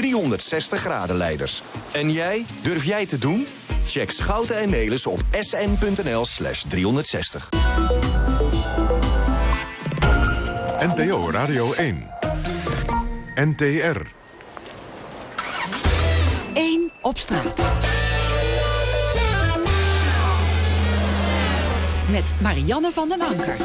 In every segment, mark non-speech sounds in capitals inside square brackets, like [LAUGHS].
360 graden leiders. En jij? Durf jij te doen? Check Schouten en Nelis op sn.nl slash 360. NPO Radio 1. NTR. 1 op straat. Met Marianne van den Anker.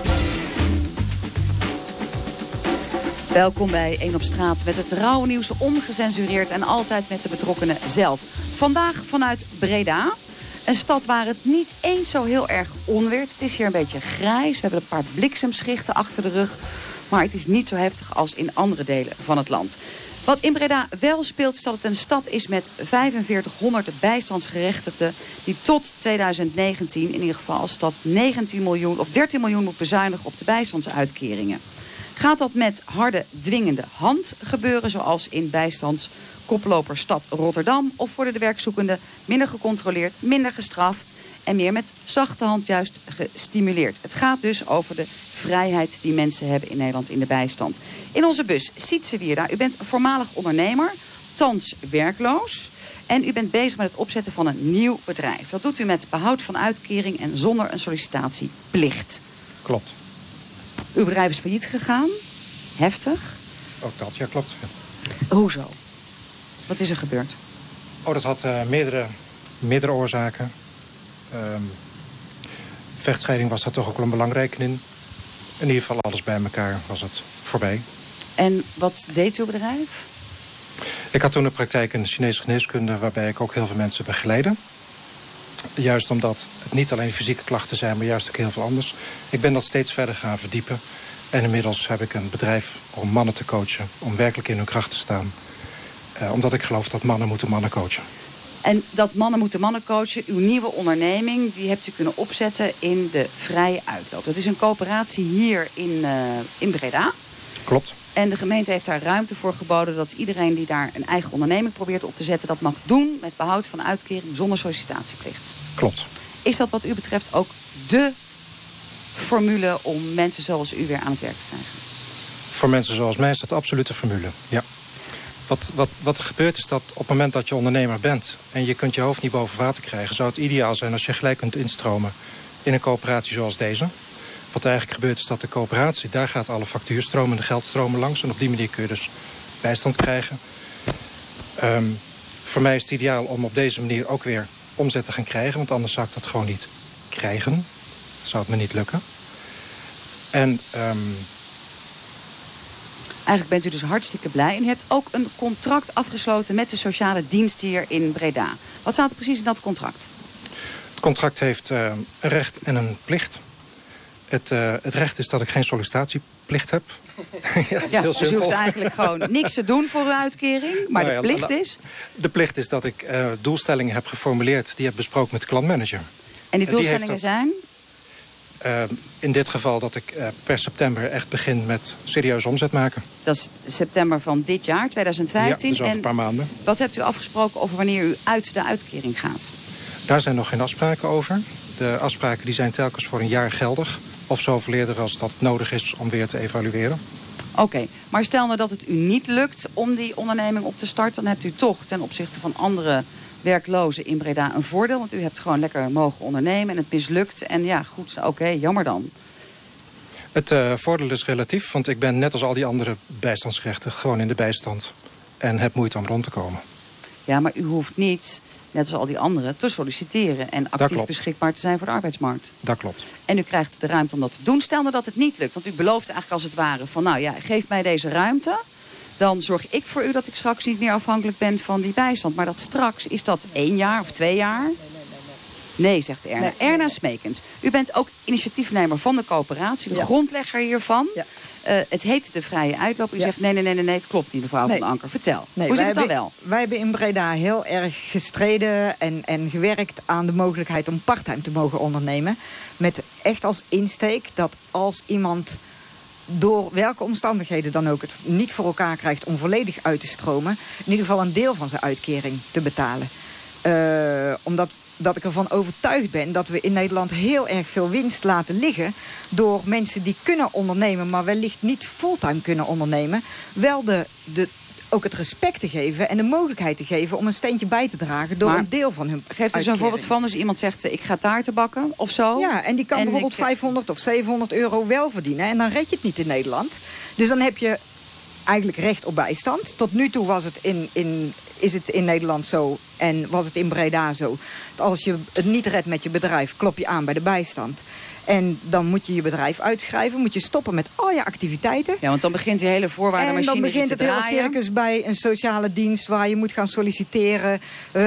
Welkom bij 1 op straat met het rauwe nieuws ongecensureerd en altijd met de betrokkenen zelf. Vandaag vanuit Breda. Een stad waar het niet eens zo heel erg onweert. Het is hier een beetje grijs. We hebben een paar bliksemschichten achter de rug. Maar het is niet zo heftig als in andere delen van het land. Wat in Breda wel speelt is dat het een stad is met 4500 bijstandsgerechtigden... die tot 2019 in ieder geval als stad 19 miljoen of 13 miljoen moet bezuinigen op de bijstandsuitkeringen. Gaat dat met harde dwingende hand gebeuren zoals in bijstandskoploper stad Rotterdam... of worden de werkzoekenden minder gecontroleerd, minder gestraft en meer met zachte hand juist gestimuleerd. Het gaat dus over de vrijheid die mensen hebben in Nederland in de bijstand. In onze bus Sietse Wierda, u bent voormalig ondernemer, thans werkloos... En u bent bezig met het opzetten van een nieuw bedrijf. Dat doet u met behoud van uitkering en zonder een sollicitatieplicht. Klopt. Uw bedrijf is failliet gegaan. Heftig. Ook dat, ja klopt. Hoezo? Wat is er gebeurd? Oh, dat had uh, meerdere, meerdere oorzaken. Um, vechtscheiding was daar toch ook wel een belangrijke in. In ieder geval alles bij elkaar was het voorbij. En wat deed uw bedrijf? Ik had toen een praktijk in Chinese geneeskunde... waarbij ik ook heel veel mensen begeleide. Juist omdat het niet alleen fysieke klachten zijn... maar juist ook heel veel anders. Ik ben dat steeds verder gaan verdiepen. En inmiddels heb ik een bedrijf om mannen te coachen... om werkelijk in hun kracht te staan. Uh, omdat ik geloof dat mannen moeten mannen coachen. En dat mannen moeten mannen coachen, uw nieuwe onderneming... die hebt u kunnen opzetten in de Vrije Uitloop. Dat is een coöperatie hier in, uh, in Breda. Klopt. En de gemeente heeft daar ruimte voor geboden... dat iedereen die daar een eigen onderneming probeert op te zetten... dat mag doen met behoud van uitkering zonder sollicitatieplicht. Klopt. Is dat wat u betreft ook de formule om mensen zoals u weer aan het werk te krijgen? Voor mensen zoals mij is dat absoluut de formule, ja. Wat, wat, wat er gebeurt is dat op het moment dat je ondernemer bent... en je kunt je hoofd niet boven water krijgen... zou het ideaal zijn als je gelijk kunt instromen in een coöperatie zoals deze. Wat eigenlijk gebeurt is dat de coöperatie... daar gaat alle factuurstromen en de geldstromen langs... en op die manier kun je dus bijstand krijgen. Um, voor mij is het ideaal om op deze manier ook weer omzet te gaan krijgen... want anders zou ik dat gewoon niet krijgen. Zou het me niet lukken. En... Um, Eigenlijk bent u dus hartstikke blij. En u hebt ook een contract afgesloten met de sociale dienst hier in Breda. Wat staat er precies in dat contract? Het contract heeft uh, een recht en een plicht. Het, uh, het recht is dat ik geen sollicitatieplicht heb. [LAUGHS] ja, ja dus u hoeft eigenlijk gewoon niks te doen voor uw uitkering. Maar nou ja, de plicht is? De plicht is dat ik uh, doelstellingen heb geformuleerd... die heb besproken met de klantmanager. En die doelstellingen die zijn? Uh, in dit geval dat ik uh, per september echt begin met serieus omzet maken. Dat is september van dit jaar, 2015. Ja, dus over en een paar maanden. Wat hebt u afgesproken over wanneer u uit de uitkering gaat? Daar zijn nog geen afspraken over. De afspraken die zijn telkens voor een jaar geldig. Of zoveel eerder als dat nodig is om weer te evalueren. Oké, okay, maar stel nou dat het u niet lukt om die onderneming op te starten... dan hebt u toch ten opzichte van andere werklozen in Breda een voordeel. Want u hebt gewoon lekker mogen ondernemen en het mislukt. En ja, goed, oké, okay, jammer dan. Het uh, voordeel is relatief, want ik ben net als al die andere bijstandsrechten... gewoon in de bijstand en heb moeite om rond te komen. Ja, maar u hoeft niet, net als al die anderen, te solliciteren... en actief beschikbaar te zijn voor de arbeidsmarkt. Dat klopt. En u krijgt de ruimte om dat te doen. Stel nou dat het niet lukt, want u belooft eigenlijk als het ware... van nou ja, geef mij deze ruimte dan zorg ik voor u dat ik straks niet meer afhankelijk ben van die bijstand. Maar dat straks, is dat één jaar of twee jaar? Nee, zegt Erna. Nee, Erna Smekens, u bent ook initiatiefnemer van de coöperatie, de grondlegger hiervan. Ja. Uh, het heet de vrije uitloop. U zegt nee, nee, nee, nee, het klopt niet, mevrouw nee. van Anker. Vertel. Nee, Hoe zit het dan wel? Wij hebben in Breda heel erg gestreden en, en gewerkt aan de mogelijkheid om parttime te mogen ondernemen. Met echt als insteek dat als iemand door welke omstandigheden dan ook het niet voor elkaar krijgt om volledig uit te stromen, in ieder geval een deel van zijn uitkering te betalen. Uh, omdat dat ik ervan overtuigd ben dat we in Nederland heel erg veel winst laten liggen... door mensen die kunnen ondernemen, maar wellicht niet fulltime kunnen ondernemen... wel de, de ook het respect te geven en de mogelijkheid te geven om een steentje bij te dragen door Maar een deel van hun Geef dus een voorbeeld van. Dus iemand zegt, eh, ik ga taarten bakken of zo. Ja, en die kan En bijvoorbeeld ik- 500 of 700 euro wel verdienen. En dan red je het niet in Nederland. Dus dan heb je eigenlijk recht op bijstand. Tot nu toe was het in, in, is het in Nederland zo en was het in Breda zo. Als je het niet redt met je bedrijf, klop je aan bij de bijstand. En dan moet je je bedrijf uitschrijven, moet je stoppen met al je activiteiten. Ja, want dan begint die hele En voorwaardenmachine dan begint het hele circus bij een sociale dienst waar je moet gaan solliciteren. Eh,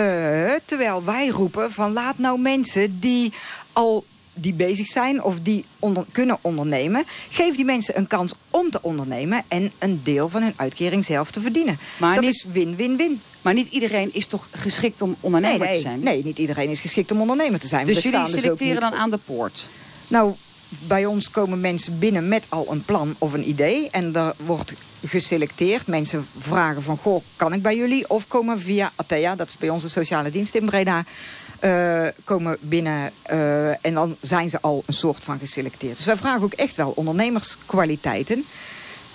terwijl wij roepen van laat nou mensen die al die bezig zijn of die onder, kunnen ondernemen. Geef die mensen een kans om te ondernemen en een deel van hun uitkering zelf te verdienen. Maar dat niet- is win-win-win. Maar niet iedereen is toch geschikt om ondernemer nee, te zijn? nee, niet iedereen is geschikt om ondernemer te zijn. Dus jullie dus selecteren dan aan de poort? Nou, bij ons komen mensen binnen met al een plan of een idee. En er wordt geselecteerd. Mensen vragen van, goh, kan ik bij jullie? Of komen via Atea, dat is bij onze sociale dienst in Breda... eh, komen binnen eh, en dan zijn ze al een soort van geselecteerd. Dus wij vragen ook echt wel ondernemerskwaliteiten.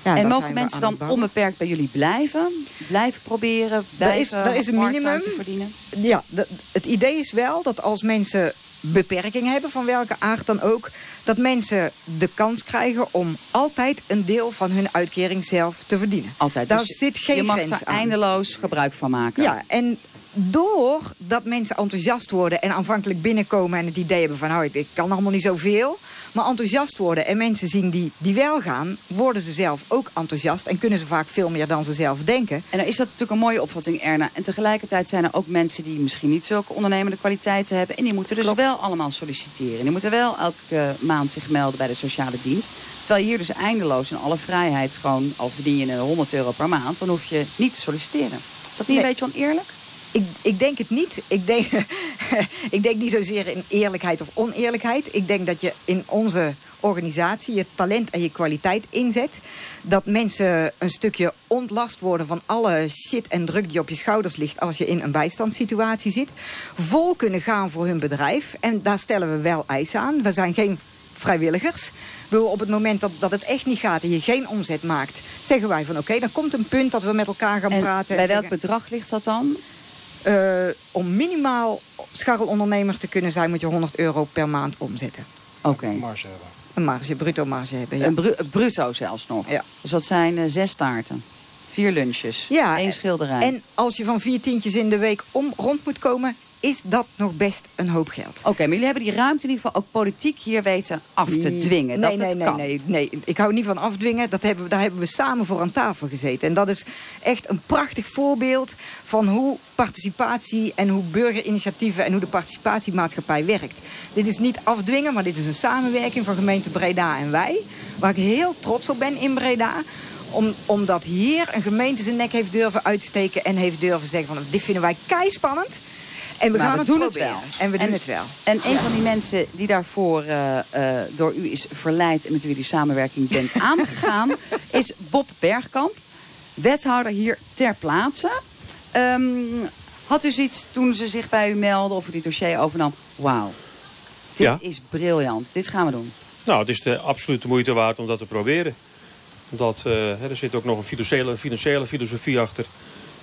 Ja, en mogen mensen aan dan onbeperkt bij jullie blijven? Blijven proberen? Blijven is- er is een minimum. te verdienen? Ja, de- het idee is wel dat als mensen beperking hebben, van welke aard dan ook... dat mensen de kans krijgen om altijd een deel van hun uitkering zelf te verdienen. Altijd. Daar Dus zit geen Je mag grens er aan. eindeloos gebruik van maken. Ja, en doordat mensen enthousiast worden en aanvankelijk binnenkomen... en het idee hebben van, nou, ik, kan allemaal niet zoveel... maar enthousiast worden en mensen zien die, die wel gaan... worden ze zelf ook enthousiast en kunnen ze vaak veel meer dan ze zelf denken. En dan is dat natuurlijk een mooie opvatting, Erna. En tegelijkertijd zijn er ook mensen die misschien niet zulke ondernemende kwaliteiten hebben. En die moeten dus Klopt. wel allemaal solliciteren. Die moeten wel elke maand zich melden bij de sociale dienst. Terwijl je hier dus eindeloos in alle vrijheid gewoon... al verdien je een 100 euro per maand, dan hoef je niet te solliciteren. Is dat niet Nee. een beetje oneerlijk? Ik, ik denk het niet. Ik denk, [LAUGHS] ik denk niet zozeer in eerlijkheid of oneerlijkheid. Ik denk dat je in onze organisatie je talent en je kwaliteit inzet. Dat mensen een stukje ontlast worden van alle shit en druk die op je schouders ligt als je in een bijstandssituatie zit. Vol kunnen gaan voor hun bedrijf. En daar stellen we wel eisen aan. We zijn geen vrijwilligers. Bedoel, op het moment dat, dat het echt niet gaat en je geen omzet maakt, zeggen wij van oké, dan komt een punt dat we met elkaar gaan En praten. en bij welk zeggen- bedrag ligt dat dan? Eh, om minimaal scharrelondernemer te kunnen zijn... moet je 100 euro per maand omzetten. Oké. Marge hebben. Een marge, bruto marge hebben. Ja. Een bru- bruto zelfs nog. Ja. Dus dat zijn eh, zes taarten. Vier lunches. Ja, één schilderij. En als je van vier tientjes in de week om, rond moet komen... is dat nog best een hoop geld. Oké, maar jullie hebben die ruimte in ieder geval ook politiek hier weten af te dwingen. Nee, dat nee, het nee, kan. nee, nee. Ik hou niet van afdwingen. Dat hebben we, daar hebben we samen voor aan tafel gezeten. En dat is echt een prachtig voorbeeld van hoe participatie en hoe burgerinitiatieven en hoe de participatiemaatschappij werkt. Dit is niet afdwingen, maar dit is een samenwerking van gemeente Breda en wij. Waar ik heel trots op ben in Breda. Om, omdat hier een gemeente zijn nek heeft durven uitsteken en heeft durven zeggen van dit vinden wij keispannend. En we Maar gaan we het doen het wel. En we doen En- het wel. En een van die mensen die daarvoor eh, eh, door u is verleid... en met wie die samenwerking bent [LAUGHS] aangegaan... is Bob Bergkamp, wethouder hier ter plaatse. Ehm, had u zoiets toen ze zich bij u meldde of u die dossier overnam... wauw, dit Ja. is briljant, dit gaan we doen. Nou, het is de absolute moeite waard om dat te proberen. Omdat eh, hè, er zit ook nog een financiële, financiële filosofie achter.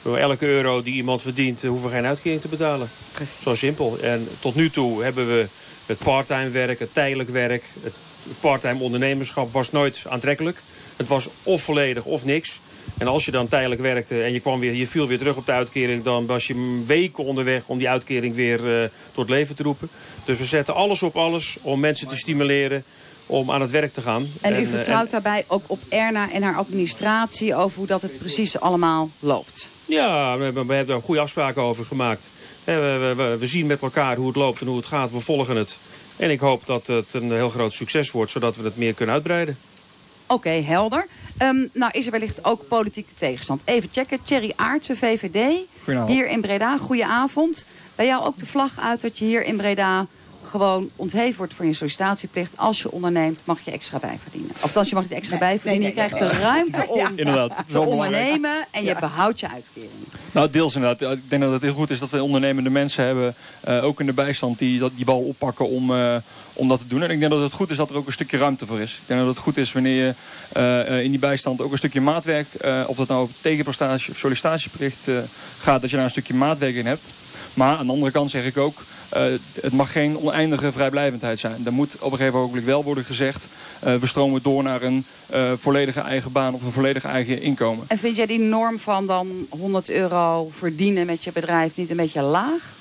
Door elke euro die iemand verdient, eh, hoeven we geen uitkering te betalen. Precies. Zo simpel. En tot nu toe hebben we het parttime werk, het tijdelijk werk... het parttime ondernemerschap was nooit aantrekkelijk. Het was of volledig of niks. En als je dan tijdelijk werkte en je, kwam weer, je viel weer terug op de uitkering... dan was je weken onderweg om die uitkering weer eh, tot leven te roepen. Dus we zetten alles op alles om mensen te stimuleren om aan het werk te gaan. En u eh, vertrouwt en- daarbij ook op Erna en haar administratie... over hoe dat het precies allemaal loopt. Ja, we hebben, we hebben daar goede afspraken over gemaakt. Eh, We, we, we, zien met elkaar hoe het loopt en hoe het gaat. We volgen het. En ik hoop dat het een heel groot succes wordt, zodat we het meer kunnen uitbreiden. Oké, helder. Ehm, nou is er wellicht ook politieke tegenstand. Even checken. Thierry Aartsen, VVD. Hier in Breda. Goedenavond. Bij jou ook de vlag uit dat je hier in Breda gewoon ontheven wordt voor je sollicitatieplicht. Als je onderneemt, mag je extra bijverdienen. Althans, je mag niet extra bijverdienen. je krijgt de ruimte [LAUGHS] om Inderdaad, te ondernemen en je behoudt je uitkering. Nou, deels inderdaad. Ik denk dat het heel goed is dat we ondernemende mensen hebben, uh, ook in de bijstand, die dat, die bal oppakken om, uh, om dat te doen. En ik denk dat het goed is dat er ook een stukje ruimte voor is. Ik denk dat het goed is wanneer je uh, in die bijstand ook een stukje maatwerk, of dat nou op tegenprestatie of sollicitatieplicht gaat, dat je daar een stukje maatwerk in hebt. Maar aan de andere kant zeg ik ook, uh, het mag geen oneindige vrijblijvendheid zijn. Er moet op een gegeven moment wel worden gezegd... Uh, we stromen door naar een uh, volledige eigen baan of een volledig eigen inkomen. En vind jij die norm van dan 100 euro verdienen met je bedrijf niet een beetje laag?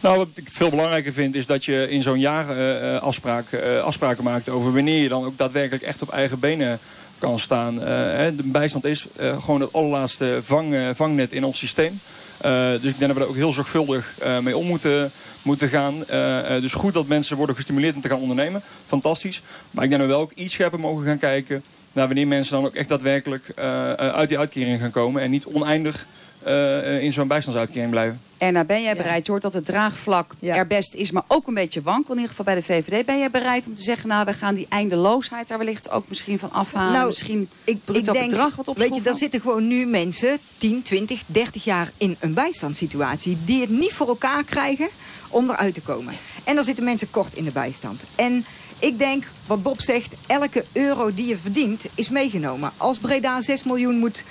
Nou, wat ik veel belangrijker vind is dat je in zo'n jaar afspraak, afspraken maakt over wanneer je dan ook daadwerkelijk echt op eigen benen kan staan. de bijstand is gewoon het allerlaatste vang, vangnet in ons systeem. Uh, dus ik denk dat we daar ook heel zorgvuldig uh, mee om moeten, moeten gaan. Uh, dus goed dat mensen worden gestimuleerd om te gaan ondernemen. Fantastisch. Maar ik denk dat we wel ook iets scherper mogen gaan kijken... naar wanneer mensen dan ook echt daadwerkelijk uit die uitkering gaan komen... en niet oneindig uh, in zo'n bijstandsuitkering blijven. Erna, ben jij bereid? Je hoort dat het draagvlak ja. er best is, maar ook een beetje wankel. In ieder geval bij de VVD. Ben jij bereid om te zeggen, nou, we gaan die eindeloosheid daar wellicht ook misschien van afhalen? Nou, misschien ik, ik denk, bedrag wat Weet je, daar zitten gewoon nu mensen 10, 20, 30 jaar in een bijstandssituatie... die het niet voor elkaar krijgen om eruit te komen. En dan zitten mensen kort in de bijstand. En ik denk, wat Bob zegt, elke euro die je verdient is meegenomen. Als Breda 6 miljoen moet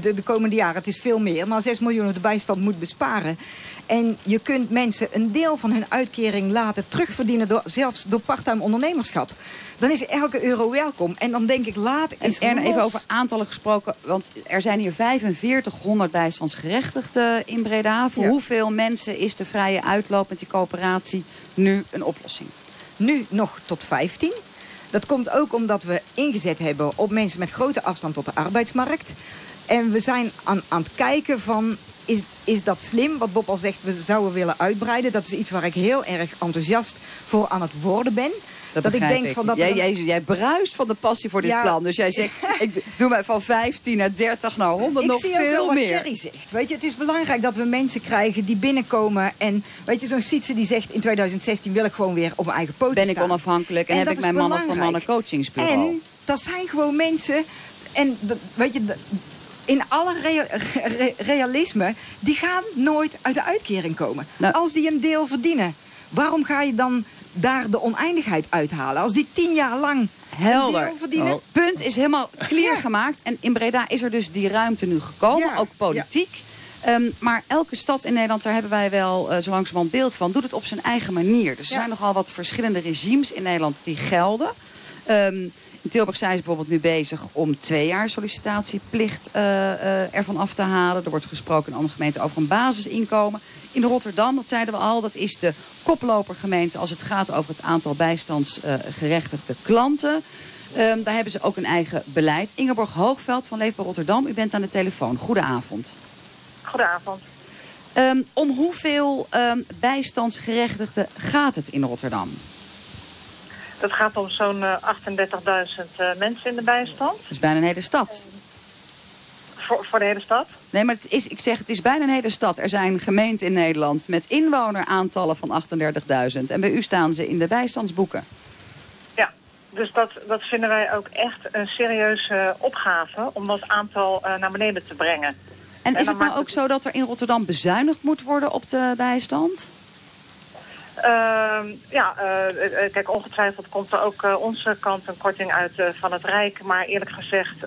de, de komende jaren, het is veel meer, maar 6 miljoen op de bijstand moet besparen. En je kunt mensen een deel van hun uitkering laten terugverdienen, door, zelfs door parttime ondernemerschap. Dan is elke euro welkom. En dan denk ik, laat En Erna, even over aantallen gesproken. Want er zijn hier 4500 bijstandsgerechtigden in Breda. Voor hoeveel mensen is de vrije uitloop met die coöperatie nu een oplossing? Nu nog tot 15. Dat komt ook omdat we ingezet hebben op mensen met grote afstand tot de arbeidsmarkt. En we zijn aan, aan het kijken van... Is, is dat slim, wat Bob al zegt, we zouden willen uitbreiden. Dat is iets waar ik heel erg enthousiast voor aan het worden ben. Dat, ik denk Van dat jij, jij, jij, bruist van de passie voor dit plan. Dus jij zegt, [LAUGHS] ik doe mij van 15 naar 30 naar 100 nog veel meer. Ik zie ook wat Jerry zegt. Weet je, het is belangrijk dat we mensen krijgen die binnenkomen. En weet je, zo'n Sietse die zegt in 2016 wil ik gewoon weer op mijn eigen poten Ben ik onafhankelijk en, heb ik mijn mannen voor mannen coachingsbureau. En dat zijn gewoon mensen... En weet je, in alle realisme, die gaan nooit uit de uitkering komen. Nou. Als die een deel verdienen, waarom ga je dan daar de oneindigheid uithalen? Als die tien jaar lang Helder. een verdienen... Oh. Punt is helemaal clear gemaakt. En in Breda is er dus die ruimte nu gekomen, ook politiek. Ehm, maar elke stad in Nederland, daar hebben wij wel uh, zo langzamerhand beeld van... doet het op zijn eigen manier. Dus er zijn nogal wat verschillende regimes in Nederland die gelden... Um, in Tilburg zijn ze bijvoorbeeld nu bezig om twee jaar sollicitatieplicht uh, uh, ervan af te halen. Er wordt gesproken in andere gemeenten over een basisinkomen. In Rotterdam, dat zeiden we al, dat is de koplopergemeente als het gaat over het aantal bijstandsgerechtigde klanten. Um, daar hebben ze ook een eigen beleid. Ingeborg Hoogveld van Leefbaar Rotterdam, u bent aan de telefoon. Goedenavond. Goedenavond. Um, om hoeveel um, bijstandsgerechtigden gaat het in Rotterdam? Dat gaat om zo'n 38.000 uh, mensen in de bijstand. Dat is bijna een hele stad. Voor, voor de hele stad? Nee, maar het is, ik zeg, het is bijna een hele stad. Er zijn gemeenten in Nederland met inwoneraantallen van 38.000. En bij u staan ze in de bijstandsboeken. Ja, dus dat, dat vinden wij ook echt een serieuze opgave... om dat aantal uh, naar beneden te brengen. En, en is het nou ook zo dat er in Rotterdam bezuinigd moet worden op de bijstand? Uh, ja, uh, kijk, ongetwijfeld komt er ook uh, onze kant een korting uit van het Rijk. Maar eerlijk gezegd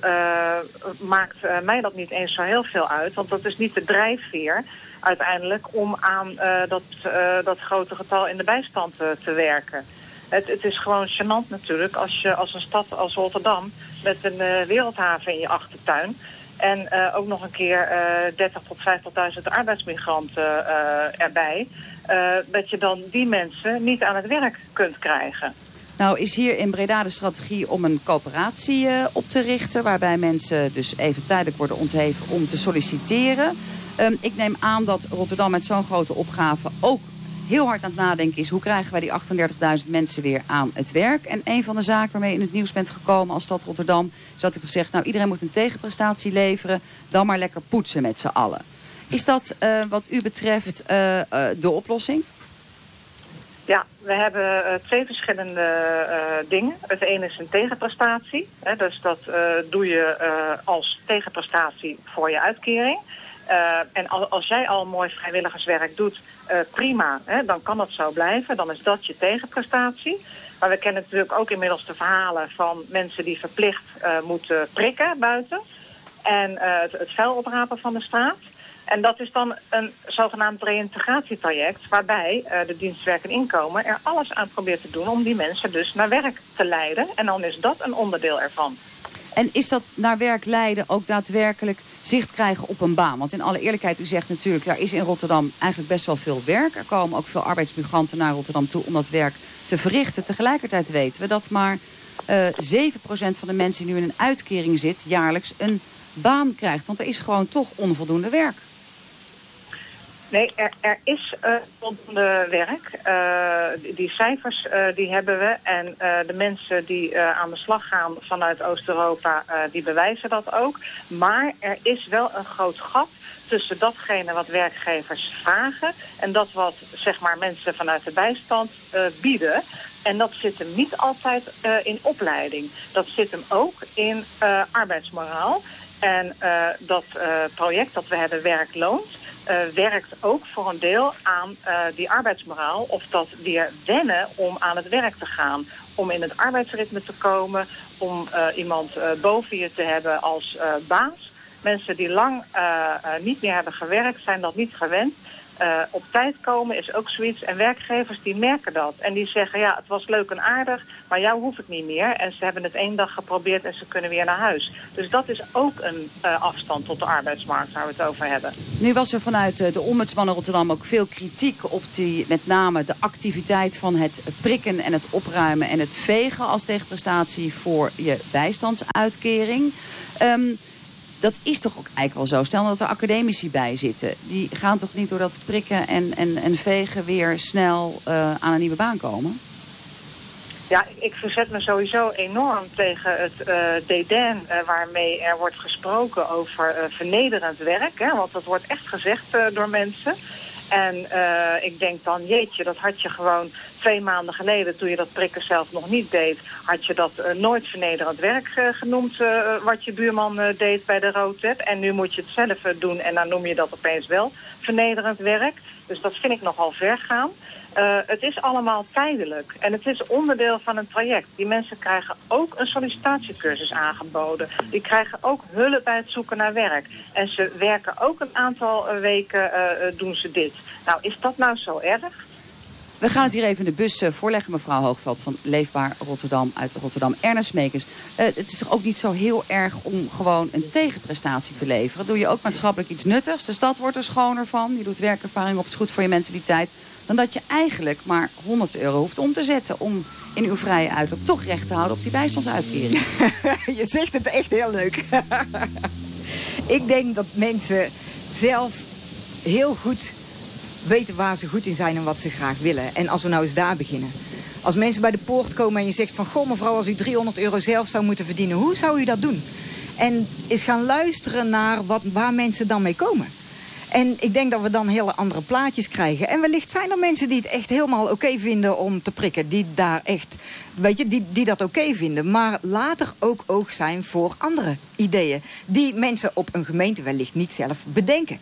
maakt mij dat niet eens zo heel veel uit. Want dat is niet de drijfveer uiteindelijk om aan dat, dat grote getal in de bijstand te werken. Het, het, is gewoon gênant natuurlijk als je als een stad als Rotterdam met een wereldhaven in je achtertuin... En ook nog een keer 30 tot 50.000 arbeidsmigranten erbij uh, dat je dan die mensen niet aan het werk kunt krijgen. Nou is hier in Breda de strategie om een coöperatie uh, op te richten... waarbij mensen dus even tijdelijk worden ontheven om te solliciteren. Um, ik neem aan dat Rotterdam met zo'n grote opgave ook heel hard aan het nadenken is... hoe krijgen wij die 38.000 mensen weer aan het werk? En een van de zaken waarmee je in het nieuws bent gekomen als stad Rotterdam... is dat ik gezegd, nou iedereen moet een tegenprestatie leveren... dan maar lekker poetsen met z'n allen. Is dat uh, wat u betreft uh, uh, de oplossing? Ja, we hebben twee verschillende dingen. Het ene is een tegenprestatie. Hè, dus dat doe je als tegenprestatie voor je uitkering. en als, als jij al mooi vrijwilligerswerk doet, prima. Hè, dan kan dat zo blijven. Dan is dat je tegenprestatie. Maar we kennen natuurlijk ook inmiddels de verhalen van mensen die verplicht moeten prikken buiten. En het, het vuil oprapen van de straat. En dat is dan een zogenaamd reïntegratietraject... waarbij uh, de dienstwerk en inkomen er alles aan probeert te doen... om die mensen dus naar werk te leiden. En dan is dat een onderdeel ervan. En is dat naar werk leiden ook daadwerkelijk zicht krijgen op een baan? Want in alle eerlijkheid, u zegt natuurlijk... er is in Rotterdam eigenlijk best wel veel werk. Er komen ook veel arbeidsmigranten naar Rotterdam toe om dat werk te verrichten. Tegelijkertijd weten we dat maar uh, eh, 7% van de mensen die nu in een uitkering zit... jaarlijks een baan krijgt. Want er is gewoon toch onvoldoende werk. Nee, er, is uh, voldoende werk. Uh, die cijfers uh, die hebben we. En de mensen die aan de slag gaan vanuit Oost-Europa, die bewijzen dat ook. Maar er is wel een groot gat tussen datgene wat werkgevers vragen... en dat wat zeg maar, mensen vanuit de bijstand bieden. En dat zit hem niet altijd in opleiding. Dat zit hem ook in arbeidsmoraal. En dat project dat we hebben, Werk Loont uh, werkt ook voor een deel aan uh, die arbeidsmoraal. Of dat weer wennen om aan het werk te gaan. Om in het arbeidsritme te komen. Om uh, iemand boven je te hebben als baas. Mensen die lang niet meer hebben gewerkt zijn dat niet gewend. Uh, op tijd komen is ook zoiets. En werkgevers die merken dat. En die zeggen, ja, het was leuk en aardig, maar jou hoef ik niet meer. En ze hebben het één dag geprobeerd en ze kunnen weer naar huis. Dus dat is ook een uh, afstand tot de arbeidsmarkt waar we het over hebben. Nu was er vanuit uh, de ombudsman Rotterdam ook veel kritiek op die, met name de activiteit van het prikken en het opruimen en het vegen als tegenprestatie voor je bijstandsuitkering. Um, dat is toch ook eigenlijk wel zo. Stel dat er academici bij zitten. Die gaan toch niet door dat prikken en, en, en vegen weer snel uh, aan een nieuwe baan komen? Ja, ik verzet me sowieso enorm tegen het uh, waarmee er wordt gesproken over vernederend werk. Hè, want dat wordt echt gezegd door mensen. En uh, ik denk dan, jeetje, dat had je gewoon twee maanden geleden... toen je dat prikken zelf nog niet deed... had je dat uh, nooit vernederend werk uh, genoemd... wat je buurman deed bij de Roodweb. En nu moet je het zelf doen en dan noem je dat opeens wel vernederend werk. Dus dat vind ik nogal ver gaan. Uh, het is allemaal tijdelijk en het is onderdeel van een traject. Die mensen krijgen ook een sollicitatiecursus aangeboden. Die krijgen ook hulp bij het zoeken naar werk. En ze werken ook een aantal uh, weken, uh, doen ze dit. Nou, is dat nou zo erg? We gaan het hier even in de bus voorleggen, mevrouw Hoogveld van Leefbaar Rotterdam uit Rotterdam. Ernest Meekers, uh, het is toch ook niet zo heel erg om gewoon een tegenprestatie te leveren? Doe je ook maatschappelijk iets nuttigs? De stad wordt er schoner van. Je doet werkervaring op, het is goed voor je mentaliteit dan dat je eigenlijk maar 100 euro hoeft om te zetten... om in uw vrije uitloop toch recht te houden op die bijstandsuitkering. [LAUGHS] je zegt het echt heel leuk. [LAUGHS] ik denk dat mensen zelf heel goed weten waar ze goed in zijn en wat ze graag willen. En als we nou eens daar beginnen. Als mensen bij de poort komen en je zegt van... goh mevrouw, als u 300 euro zelf zou moeten verdienen, hoe zou u dat doen? En eens gaan luisteren naar wat, waar mensen dan mee komen. En ik denk dat we dan hele andere plaatjes krijgen. En wellicht zijn er mensen die het echt helemaal oké vinden om te prikken. Die daar echt, weet je, die, die dat oké vinden. Maar later ook oog zijn voor andere ideeën. Die mensen op een gemeente wellicht niet zelf bedenken.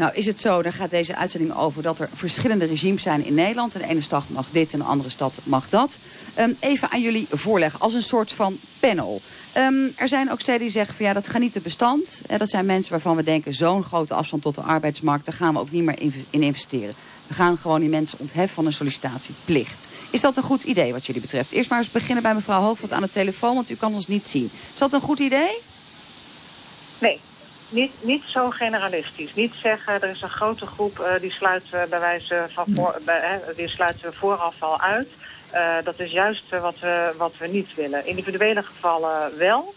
Nou is het zo, daar gaat deze uitzending over... dat er verschillende regimes zijn in Nederland. De ene stad mag dit en de andere stad mag dat. Um, even aan jullie voorleggen als een soort van panel. Um, er zijn ook steden die zeggen van ja, dat gaat niet te bestand. Uh, dat zijn mensen waarvan we denken zo'n grote afstand tot de arbeidsmarkt... daar gaan we ook niet meer in investeren. We gaan gewoon die mensen ontheffen van een sollicitatieplicht. Is dat een goed idee wat jullie betreft? Eerst maar eens beginnen bij mevrouw Hoofdvat aan de telefoon, want u kan ons niet zien. Is dat een goed idee? Nee, niet, niet zo generalistisch. Niet zeggen, er is een grote groep, uh, die sluiten we bij wijze van voor, bij, die sluiten we vooraf al uit. Dat is juist wat, we, wat we niet willen. Individuele gevallen wel.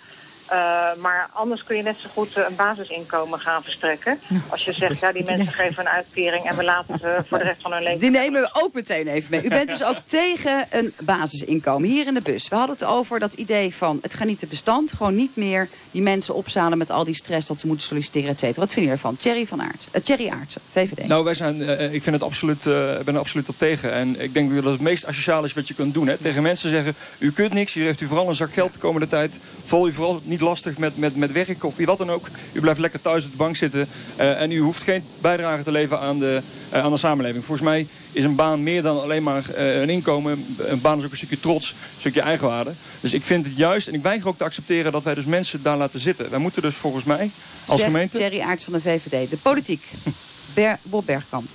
Uh, maar anders kun je net zo goed uh, een basisinkomen gaan verstrekken. Als je zegt, ja, die mensen geven een uitkering en we laten ze voor de rest van hun leven... Die nemen we ook meteen even mee. U bent dus ook tegen een basisinkomen hier in de bus. We hadden het over dat idee van het gaat niet te bestand. Gewoon niet meer die mensen opzalen met al die stress dat ze moeten solliciteren, et cetera. Wat vind je ervan? Thierry van Aert, uh, Thierry Aartsen, VVD. Nou, wij zijn, ik vind het absoluut, ik ben er absoluut op tegen. En ik denk dat het meest asociaal is wat je kunt doen. Hè? Tegen mensen zeggen, u kunt niks, hier heeft u vooral een zak geld de komende tijd. Vol u vooral niet lastig met, met, met werk of wat dan ook. U blijft lekker thuis op de bank zitten. Uh, en u hoeft geen bijdrage te leveren aan de, uh, aan de samenleving. Volgens mij is een baan meer dan alleen maar uh, een inkomen. Een baan is ook een stukje trots, een stukje eigenwaarde. Dus ik vind het juist, en ik weiger ook te accepteren... dat wij dus mensen daar laten zitten. Wij moeten dus volgens mij als Zegt gemeente... Thierry Aarts van de VVD. De politiek. [LAUGHS] Ber Bob Bergkamp.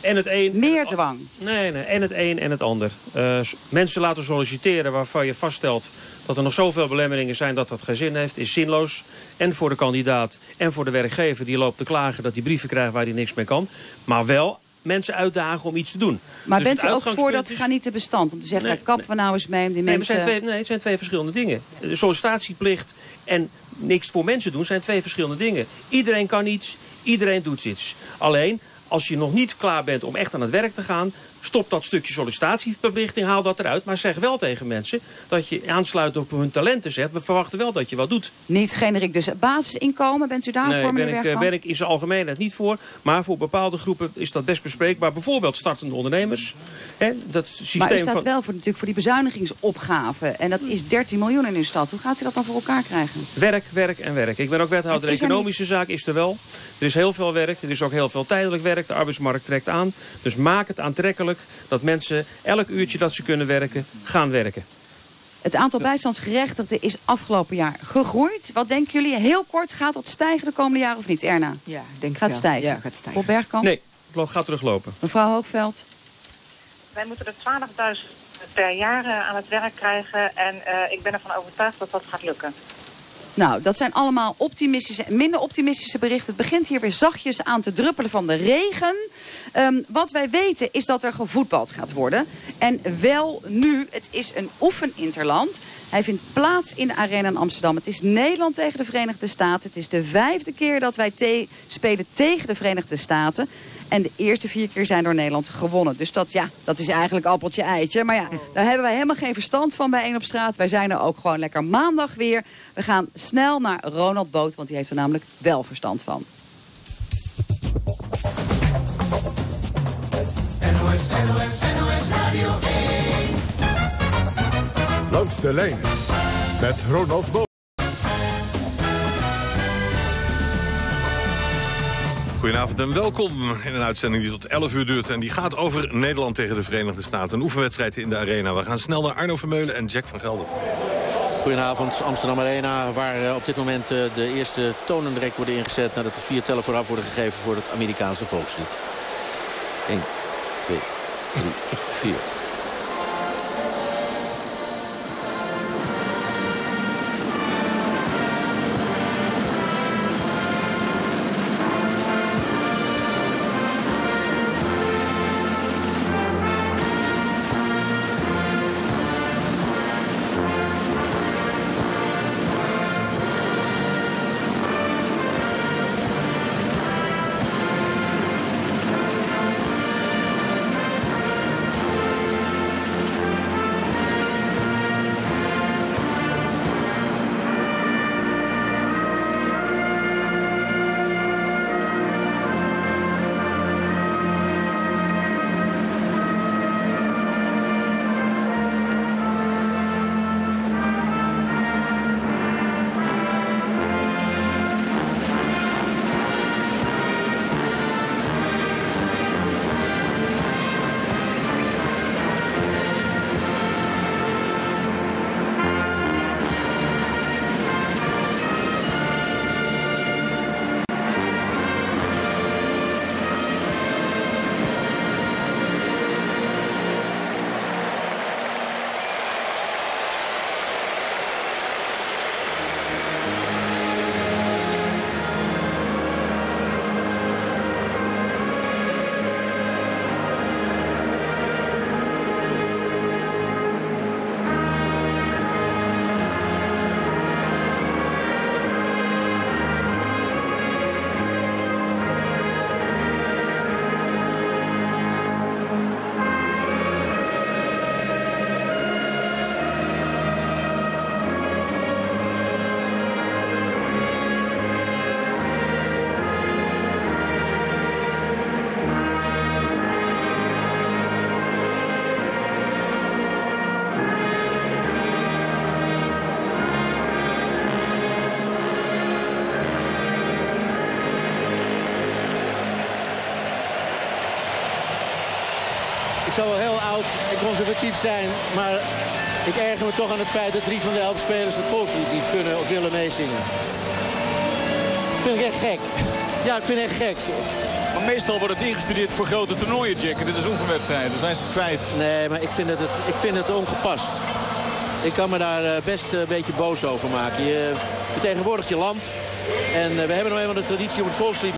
En het een... Meer dwang. Nee, nee, en het een en het ander. Uh, mensen laten solliciteren waarvan je vaststelt dat er nog zoveel belemmeringen zijn dat dat geen zin heeft, is zinloos. En voor de kandidaat en voor de werkgever die loopt te klagen dat hij brieven krijgt waar hij niks mee kan. Maar wel mensen uitdagen om iets te doen. Maar dus bent u ook voor dat is... gaan niet te bestand? Om te zeggen, nee, kappen we nou eens mee om die nee, mensen... Het zijn twee, nee, het zijn twee verschillende dingen. De sollicitatieplicht en niks voor mensen doen zijn twee verschillende dingen. Iedereen kan iets, iedereen doet iets. Alleen, als je nog niet klaar bent om echt aan het werk te gaan... stop dat stukje sollicitatieverplichting, haal dat eruit. Maar zeg wel tegen mensen dat je aansluit op hun talenten zegt... we verwachten wel dat je wat doet. Niet generiek. Dus basisinkomen, bent u daarvoor, nee, meneer ben ik, Bergkamp? ben ik in zijn algemeenheid niet voor. Maar voor bepaalde groepen is dat best bespreekbaar. Bijvoorbeeld startende ondernemers. Hè, dat systeem maar u staat van... wel voor, natuurlijk voor die bezuinigingsopgave. En dat is 13 miljoen in uw stad. Hoe gaat u dat dan voor elkaar krijgen? Werk, werk en werk. Ik ben ook wethouder economische zaken, is er wel. Er is heel veel werk. Er is ook heel veel tijdelijk werk. De arbeidsmarkt trekt aan. Dus maak het aantrekkelijk dat mensen elk uurtje dat ze kunnen werken, gaan werken. Het aantal bijstandsgerechtigden is afgelopen jaar gegroeid. Wat denken jullie? Heel kort, gaat dat stijgen de komende jaren of niet? Erna? Ja, denk gaat wel. stijgen. Ja, gaat stijgen. Bergkamp? Nee, het gaat teruglopen. Mevrouw Hoogveld? Wij moeten er 12.000 per jaar uh, aan het werk krijgen. En uh, ik ben ervan overtuigd dat dat gaat lukken. Nou, dat zijn allemaal optimistische en minder optimistische berichten. Het begint hier weer zachtjes aan te druppelen van de regen. Um, wat wij weten is dat er gevoetbald gaat worden. En wel nu, het is een oefeninterland. Hij vindt plaats in de Arena in Amsterdam. Het is Nederland tegen de Verenigde Staten. Het is de vijfde keer dat wij te spelen tegen de Verenigde Staten. En de eerste vier keer zijn door Nederland gewonnen. Dus dat, ja, dat is eigenlijk appeltje eitje. Maar ja, daar hebben wij helemaal geen verstand van bij 1 op straat. Wij zijn er ook gewoon lekker maandag weer. We gaan snel naar Ronald Boot, want die heeft er namelijk wel verstand van. Radio 1. Langs de lijn met Ronald Boot. Goedenavond en welkom in een uitzending die tot 11 uur duurt. En die gaat over Nederland tegen de Verenigde Staten. Een oefenwedstrijd in de arena. We gaan snel naar Arno Vermeulen en Jack van Gelder. Goedenavond, Amsterdam Arena, waar op dit moment de eerste tonen direct worden ingezet... nadat er vier tellen vooraf worden gegeven voor het Amerikaanse volkslied. 1, 2, 嗯，是。En conservatief zijn. Maar ik erger me toch aan het feit dat drie van de elf spelers het volkslied niet kunnen of willen meezingen. Ik vind het echt gek. Ja, ik vind het echt gek. Maar meestal wordt het ingestudeerd voor grote toernooien, Jack. Dit is oefenwedstrijden, dan zijn ze het kwijt. Nee, maar ik vind het, ik vind het ongepast. Ik kan me daar eh, best een beetje boos over maken. Je vertegenwoordigt je land. En eh, we hebben nog eenmaal de traditie om het volkslied